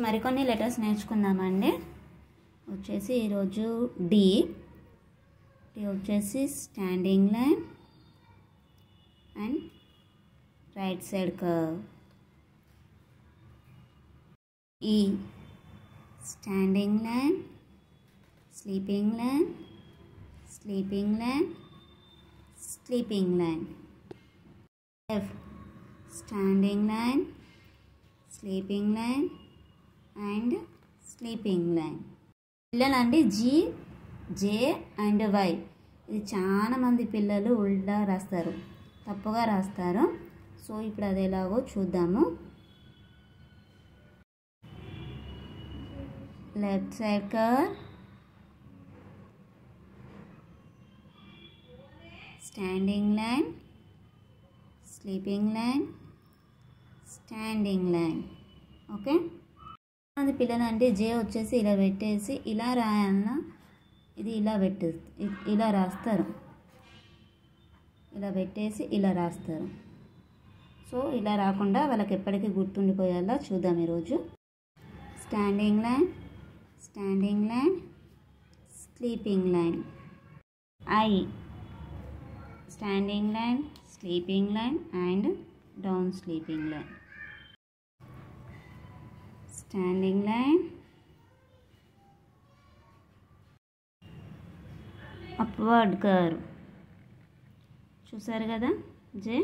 మరికొన్ని లెటర్స్ నేర్చుకుందామండి. వచ్చేసి ఈరోజు డి. డి వచ్చేసి standing line and right side curve. ఈ standing line sleeping line sleeping line sleeping line. F. Standing line sleeping line and sleeping line. పిల్లలండి G J and Y. ఇది చాలా మంది పిల్లలు ఉల్టా రాస్తారు. తప్పుగా రాస్తారు. సో ఇప్పుడు అది ఎలాగో చూద్దాము. Left side curve standing line. Sleeping line. Standing line. Okay? అది పిల్లలంటే జే వచ్చేసి ఇలా పెట్టేసి ఇలా రాయాలన్నా ఇది ఇలా పెట్టే ఇలా రాస్తారు. ఇలా పెట్టేసి ఇలా రాస్తారు. సో ఇలా రాకుండా వాళ్ళకి ఎప్పటికీ గుర్తుండిపోయేలా చూద్దాం ఈరోజు. Standing line standing line sleeping line. I standing line sleeping line and down sleeping line. Standing line upward curve చూసారు కదా? జే?